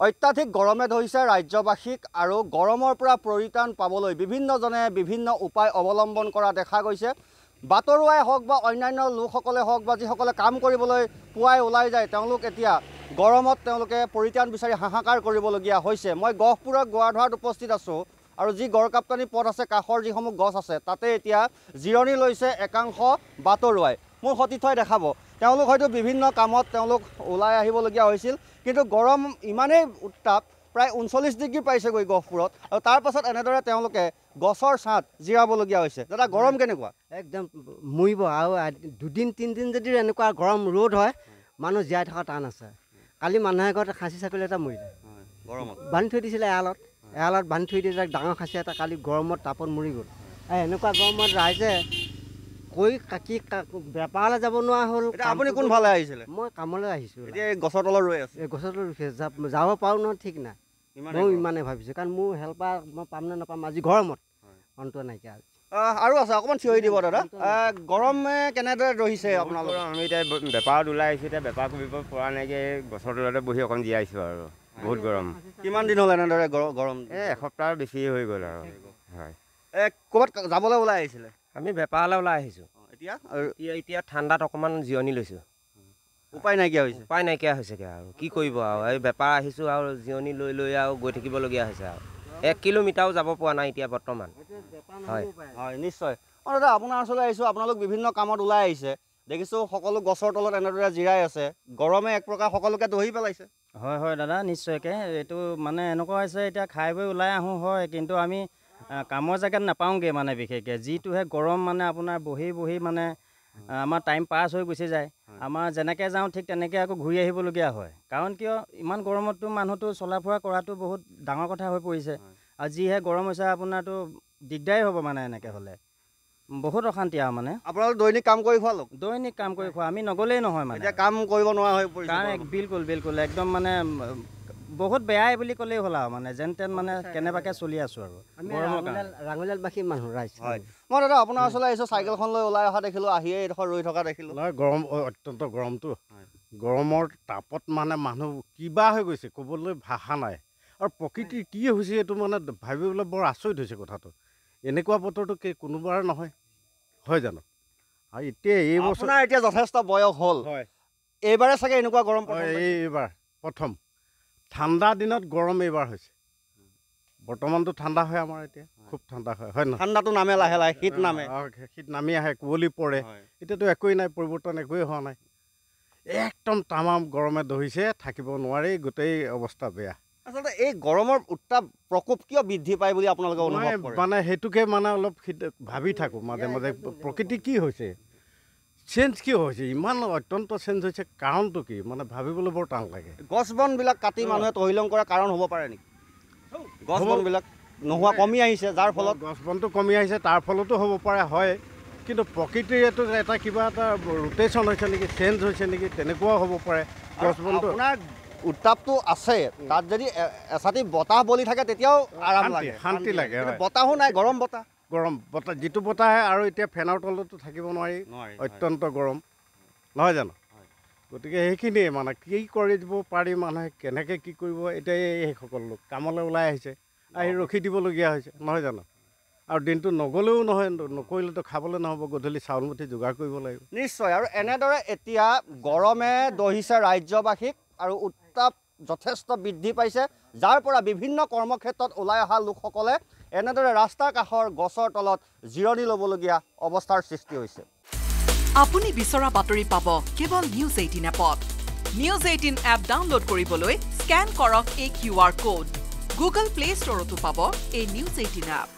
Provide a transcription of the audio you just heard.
অত্যাধিক গৰমে ধৰিছে ৰাজ্যবাসীক আৰু গৰমৰ পৰা পৰিত্ৰাণ পাবলৈ বিভিন্নজনে বিভিন্ন উপায় অৱলম্বন কৰা দেখা গৈছে। বাটৰুৱাই হওক বা অন্যান্য লোকসকলে হওক বা যিসকলে কাম কৰিবলৈ পুৱাই ওলাই যায় তেওঁলোক এতিয়া গৰমত তেওঁলোকে পৰিত্ৰাণ বিচাৰি হাহাকাৰ কৰিবলগীয়া হৈছে। মই গহপুৰৰ গোৱাধৰাত উপস্থিত আছোঁ আৰু যি গড়কাপ্তানি পথ আছে কাষৰ যিসমূহ গছ আছে তাতে এতিয়া জিৰণি লৈছে একাংশ বাটৰুৱাই মোৰ সতীৰ্থই দেখাব। তেওঁলোক হয়তো বিভিন্ন কামত তেওঁলোক ওলাই আহিবলগীয়া হৈছিল কিন্তু গৰম ইমানেই উত্তাপ প্ৰায় ঊনচল্লিছ ডিগ্ৰী পাইছেগৈ গহপুৰত আৰু তাৰ পাছত এনেদৰে তেওঁলোকে গছৰ ছাঁত জিৰাবলগীয়া হৈছে। দাদা গৰম কেনেকুৱা? একদম মৰিব আৰু দুদিন তিনিদিন যদি এনেকুৱা গৰম ৰ'দ হয় মানুহ জীয়াই থকা টান আছে। কালি মানুহে ঘৰত খাচী ছাগলী এটা মৰিলে। গৰমত। বান্ধি থৈ দিছিলে এৰালত। এৰালত বান্ধি থৈ দিছিলে ডাঙৰ খাচী এটা কালি গৰমত তাপত মৰি গ'ল। এনেকুৱা গৰমত ৰাইজে কৈ কাকি কা- বেপাৰলৈ যাব নোৱাৰা হ'ল এতিয়া আপুনি কামটো- কোনফালে আহিছিলে? মই কামলৈ আহিছোঁ এতিয়া এই গছৰ তলত ৰৈ আছে। এই গছতো ৰখি আছোঁ। যাব- পাৰোঁ নহয় ঠিক নাই। ময়ো গৰম। ইমানে ভাবিছোঁ কাৰণ মোৰ হেল্পাৰ মই পাম নে নাপাম আজি গৰমত। অন্ত নাইকিয়া হৈছে। আহ, আৰু আছে অকণমান থিয় হৈ দিব দাদা। গৰমে কেনেদৰে ৰহিছে আপোনালোক? আমি এতিয়া বেপাৰত ওলাই আহিছোঁ এতিয়া বেপাৰ কৰিব পৰা নাইকিয়া এই গছৰ তলতে বহি অকণ জীয়াইছোঁ আৰু। বহুত গৰম। কিমান দিন হ'ল এনেদৰে গৰ- গৰম? এই এসপ্তাহ বেছি হৈ গ'ল আৰু। হয় এ, ক'ৰবাত যাবলৈ ওলাই আহিছিলে? আমি বেপাৰলৈ ওলাই আহিছোঁ। এতিয়া? এতিয়া এতিয়া ঠাণ্ডাত অকণমান জিৰণি লৈছোঁ। উপায় নাইকিয়া হৈছে? উপায় নাইকিয়া হৈছেগৈ আৰু। কি কৰিব আৰু? এই বেপাৰ আহিছোঁ আৰু জিৰণি লৈ লৈ আৰু গৈ থাকিবলগীয়া হৈছে আৰু। এক কিলোমিটাৰো যাব পৰা নাই এতিয়া বৰ্তমান। হয়। হয় নিশ্চয়। অঁ দাদা আপোনাৰ ওচৰলৈ আহিছোঁ। আপোনালোক বিভিন্ন কামত ওলাই আহিছে। দেখিছোঁ সকলো গছৰ তলত এনেদৰে জিৰাই আছে। গৰমে এক প্ৰকাৰ সকলোকে দহি পেলাইছে। হয় হয় দাদা নিশ্চয়কৈ। এইটো মানে এনেকুৱা হৈছে এতিয়া খাই বৈ ওলাই আহোঁ হয়। কিন্তু আমি কামৰ জেগাত নাপাওঁগৈ মানে বিশেষকৈ। যিটোহে গৰম মানে আপোনাৰ বহি বহি মানে আমাৰ টাইম পাছ হৈ গুচি যায়। আমাৰ যেনেকৈ যাওঁ ঠিক তেনেকৈ আকৌ ঘূৰি আহিবলগীয়া হয়। কাৰণ কিয় ইমান গৰমততো মানুহটো চলা ফুৰা কৰাটো বহুত ডাঙৰ কথা হৈ পৰিছে। আৰু যিহে গৰম হৈছে আপোনাৰতো দিগদাৰেই হ'ব মানে এনেকৈ হ'লে। বহুত অশান্তি আৰু মানে। আপোনালোক দৈনিক কাম কৰি খোৱা লোক? দৈনিক কাম কৰি খোৱা। আমি নগ'লেই নহয় মানে। কাম কৰিব নোৱাৰা হৈ পৰিছে। বিলকুল বিলকুল। একদম মানে বহুত বেয়াই বুলি ক'লেই হ'ল আৰু মানে যেন তেন মানে কেনেবাকৈ চলি আছোঁ আৰু ৰাঙলীয়ালবাসী মানুহ ৰাইজ। হয়। মই দাদা আপোনাৰ ওচৰলৈ আহিছোঁ চাইকেলখন লৈ ওলাই অহা দেখিলোঁ আহিয়ে এইডোখৰ ৰৈ থকা দেখিলোঁ। নহয় গৰম অত্যন্ত গৰমটো। গৰমৰ তাপত মানে মানুহ কিবা হৈ গৈছে ক'বলৈ ভাষা নাই। আৰু প্ৰকৃতিৰ কি হৈছে এইটো মানে ভাবিবলৈ বৰ আচৰিত হৈছে কথাটো। এনেকুৱা বতৰটো কি কোনোবাৰ নহয় হয় জানো? আৰু এতিয়া এই বছৰ আপোনাৰ এতিয়া যথেষ্ট বয়স হ'ল। হয়। এইবাৰে চাগে এনেকুৱা গৰম। এইবাৰ প্ৰথম। ঠাণ্ডা দিনত গৰম এইবাৰ হৈছে। বৰ্তমানটো ঠাণ্ডা হয় আমাৰ এতিয়া খুব ঠাণ্ডা হয় হয় নহয়? ঠাণ্ডাটো নামে লাহে লাহে শীত নামে। শীত নামি আহে কুঁৱলী পৰে এতিয়াতো একোৱেই নাই পৰিৱৰ্তন একোৱেই হোৱা নাই। একদম তামাম গৰমে ধৰিছে থাকিব নোৱাৰি গোটেই অৱস্থা বেয়া। আচলতে এই গৰমৰ উত্তাপ প্ৰকোপ কিয় বৃদ্ধি পায় বুলি আপোনালোকে মানে সেইটোকে মানে অলপ ভাবি থাকোঁ মাজে মাজে। প্ৰকৃতি কি হৈছে? চেঞ্জ কিয় হৈছে? ইমান অত্যন্ত চেঞ্জ হৈছে। কাৰণটো কি? মানে ভাবিবলৈ বৰ টান লাগে। গছ বনবিলাক কাটি মানুহে তহিলং কৰাৰ কাৰণ হ'ব পাৰে নেকি? গছ। বনবিলাক নোহোৱা কমি আহিছে যাৰ ফলত গছ বনটো কমি আহিছে তাৰ ফলতো হ'ব পাৰে হয়। কিন্তু প্ৰকৃতিৰ এইটো এটা কিবা এটা ৰোটেশ্যন হৈছে নেকি চেঞ্জ হৈছে নেকি তেনেকুৱাও হ'ব পাৰে। গছ বনটো আপোনাৰ উত্তাপটো আছে। তাত যদি এ- এচাটি বতাহ বলি থাকে তেতিয়াও আৰাম লাগে। শান্তি লাগে। বতাহো নাই গৰম বতাহ। গৰম। বতাহ যিটো বতাহে আৰু এতিয়া ফেনৰ তলতো থাকিব নোৱাৰি। অত্যন্ত গৰম। নহয় জানো? গতিকে সেইখিনিয়ে মানে কি কৰিব পাৰি মানুহে কেনেকৈ কি কৰিব এতিয়া এই সেইসকল লোক। কামলৈ ওলাই আহিছে। আহি ৰখি দিবলগীয়া হৈছে নহয় জানো? আৰু দিনটো নগ'লেও নহয় নকৰিলেতো খাবলৈ নহ'ব। গধূলি চাউল মুঠি যোগাৰ কৰিব লাগিব। নিশ্চয় আৰু এনেদৰে এতিয়া গৰমে দহিছে ৰাজ্যবাসীক আৰু উত্তাপ যথেষ্ট বৃদ্ধি পাইছে যাৰ পৰা বিভিন্ন কৰ্মক্ষেত্ৰত ওলাই অহা লোকসকলে এনেদৰে ৰাস্তাৰ কাষৰ গছৰ তলত জিৰণি ল'বলগীয়া অৱস্থাৰ সৃষ্টি হৈছে। আপুনি বিচৰা বাতৰি পাব কেৱল নিউজ এইটিন এপত। নিউজ এইটিন এপ ডাউনলোড কৰিবলৈ স্কেন কৰক এই Q R code. Google play ষ্টৰতো পাব এই নিউজ এইটিন এপ।